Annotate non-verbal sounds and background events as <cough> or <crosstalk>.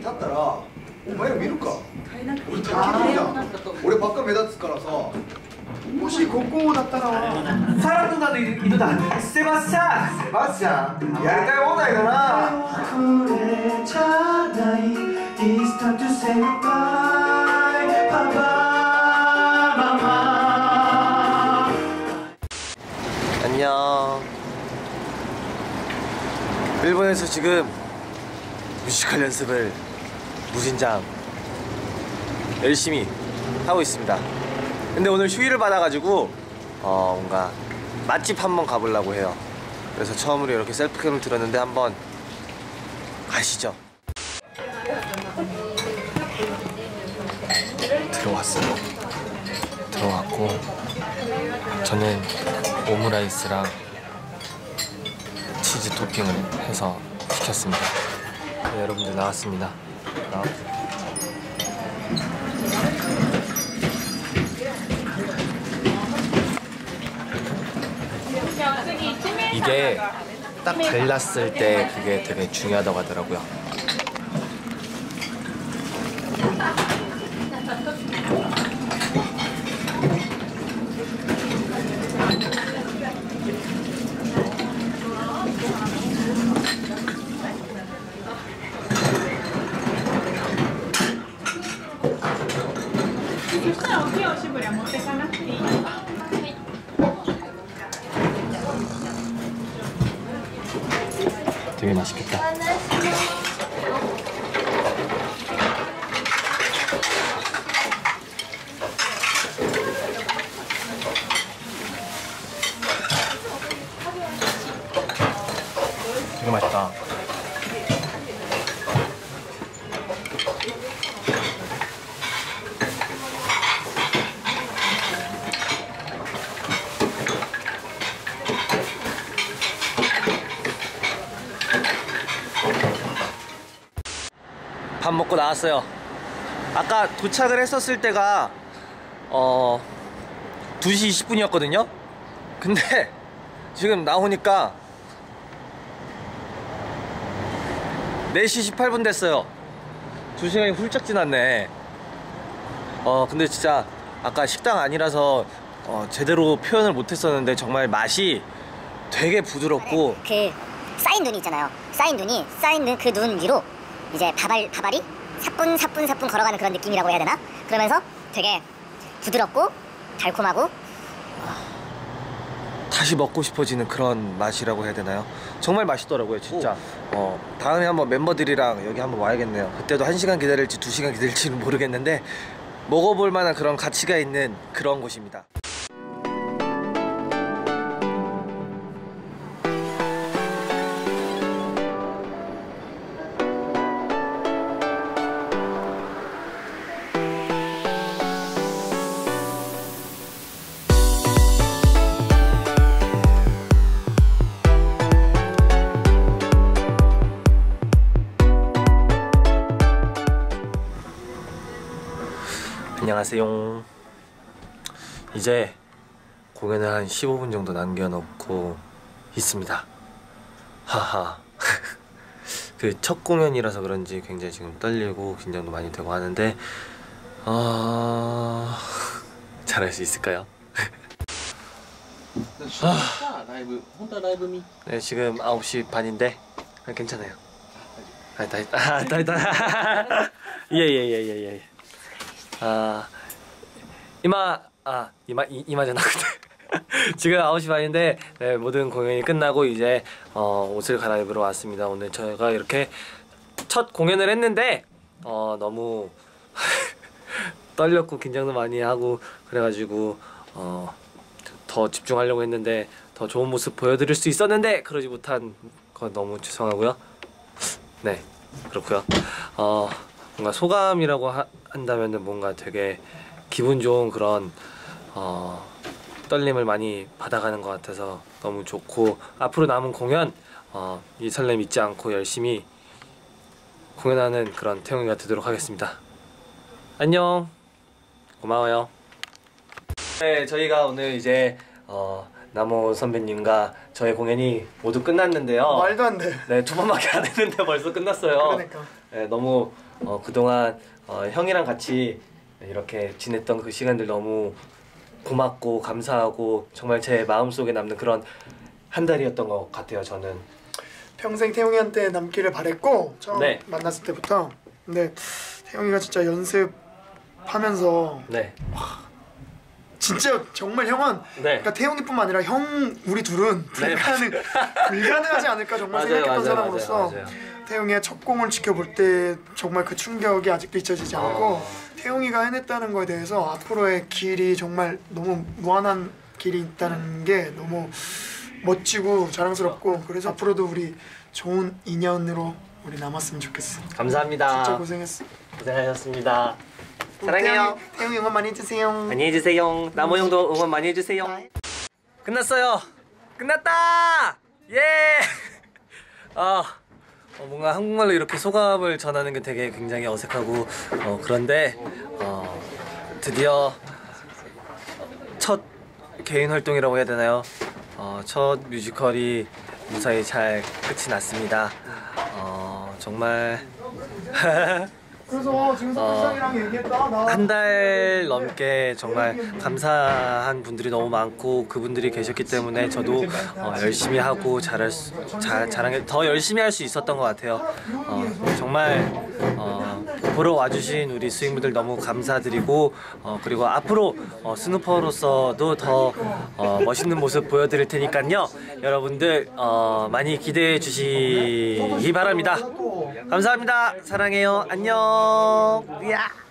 席立ったらお前ら見るか買えなくて俺結卓球じゃ局なったとん俺ばっか目立つからさもしここだったら 사람 누나도 이, 이 누나 세바스찬 세바스찬やりたい放題だな 그랬잖아이 It's time to say goodbye 바바마마 안녕. 일본에서 지금 뮤지컬 연습을 무진장 열심히 하고 있습니다. 근데 오늘 휴일을 받아가지고 어 뭔가 맛집 한번 가보려고 해요. 그래서 처음으로 이렇게 셀프캠을 들었는데 한번 가시죠. 들어왔어요. 들어왔고 저는 오므라이스랑 치즈 토핑을 해서 시켰습니다. 네, 여러분들 나왔습니다. 이게 딱 갈랐을 때 그게 되게 중요하다고 하더라고요. そしたらおしぼりは持ってかなくていい。 밥 먹고 나왔어요. 아까 도착을 했었을 때가 어 2시 20분이었거든요. 근데 <laughs> 지금 나오니까 4시 18분 됐어요. 2시간이 훌쩍 지났네. 어 근데 진짜 아까 식당 아니라서 어, 제대로 표현을 못했었는데 정말 맛이 되게 부드럽고 그 쌓인 눈이 있잖아요. 쌓인 눈이 쌓인 눈 그 눈 위로 이제 바발 바발이 사뿐 사뿐 사뿐 걸어가는 그런 느낌이라고 해야 되나? 그러면서 되게 부드럽고 달콤하고 다시 먹고 싶어지는 그런 맛이라고 해야 되나요? 정말 맛있더라고요 진짜 어, 다음에 한번 멤버들이랑 여기 한번 와야겠네요 그때도 한시간 기다릴지 두시간 기다릴지는 모르겠는데 먹어볼 만한 그런 가치가 있는 그런 곳입니다 안녕하세요. 이제 공연을 한 15분 정도 남겨놓고 있습니다. 하하. <laughs> 그 첫 공연이라서 그런지 굉장히 지금 떨리고 긴장도 많이 되고 하는데 어... <laughs> 잘할 수 있을까요? 아... 네 지금 9시 반인데 아, 괜찮아요. 아, 다 했다. 아, 다 했다. 예예예예예. <laughs> 예, 예, 예, 아... 이마 아 이마 이, 이마じゃなくて <laughs> 지금 9시 반인데 네, 모든 공연이 끝나고 이제 어, 옷을 갈아입으러 왔습니다 오늘 저희가 이렇게 첫 공연을 했는데 어, 너무 <laughs> 떨렸고 긴장도 많이 하고 그래가지고 어, 더 집중하려고 했는데 더 좋은 모습 보여드릴 수 있었는데 그러지 못한 건 너무 죄송하고요. 네 그렇고요. 어 뭔가 소감이라고 하, 한다면은 뭔가 되게 기분 좋은 그런 어 떨림을 많이 받아가는 것 같아서 너무 좋고 앞으로 남은 공연 어, 이 설렘 잊지 않고 열심히 공연하는 그런 태용이가 되도록 하겠습니다. 안녕. 고마워요. 네, 저희가 오늘 이제 어, 나모 선배님과 저의 공연이 모두 끝났는데요. 말도 안 돼 네, 두 번밖에 안 했는데 벌써 끝났어요. 그러니까 예, 너무 어, 그동안 어, 형이랑 같이 이렇게 지냈던 그 시간들 너무 고맙고 감사하고 정말 제 마음속에 남는 그런 한 달이었던 것 같아요. 저는 평생 태용이한테 남기를 바랬고 처음 네. 만났을 때부터 근데 태용이가 진짜 연습하면서 네, 진짜 정말 형은 네. 그러니까 태용이뿐만 아니라 형 우리 둘은 불가능 <laughs> 불가능하지 않을까 정말 맞아요, 생각했던 맞아요, 사람으로서 맞아요. 태용이의 첫 공을 지켜볼 때 정말 그 충격이 아직도 잊혀지지 않고 어. 태용이가 해냈다는 거에 대해서 앞으로의 길이 정말 너무 무한한 길이 있다는 게 너무 멋지고 자랑스럽고 그래서 앞으로도 우리 좋은 인연으로 우리 남았으면 좋겠어. 감사합니다. 진짜 고생했어. 고생하셨습니다. 사랑해요. 태용이, 응원 많이 해주세요. 안녕히 계세요. 나모 형도 응원 많이 해주세요. 끝났어요. 끝났다. 예. 아 <laughs> 어, 뭔가 한국말로 이렇게 소감을 전하는 게 되게 굉장히 어색하고 어, 그런데 어, 드디어 첫 개인 활동이라고 해야 되나요? 어, 첫 뮤지컬이 무사히 잘 끝이 났습니다. 어, 정말 <laughs> 그래서 지금 석상이랑 얘기했다. 나한달 넘게 정말 감사한 분들이 너무 많고 그분들이 계셨기 때문에 저도 어, 열심히 하고 잘할 수, 잘, 잘하게 더 열심히 할 수 있었던 것 같아요. 어, 정말 어, 보러 와주신 우리 수익분들 너무 감사드리고 어, 그리고 앞으로 어, 스누퍼로서도 더 어, 멋있는 모습 보여드릴 테니까요. 여러분들 어, 많이 기대해 주시기 바랍니다. 감사합니다. 사랑해요. 안녕. 야.